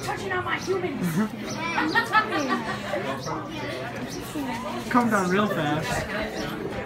touching on my humans. Come down real fast.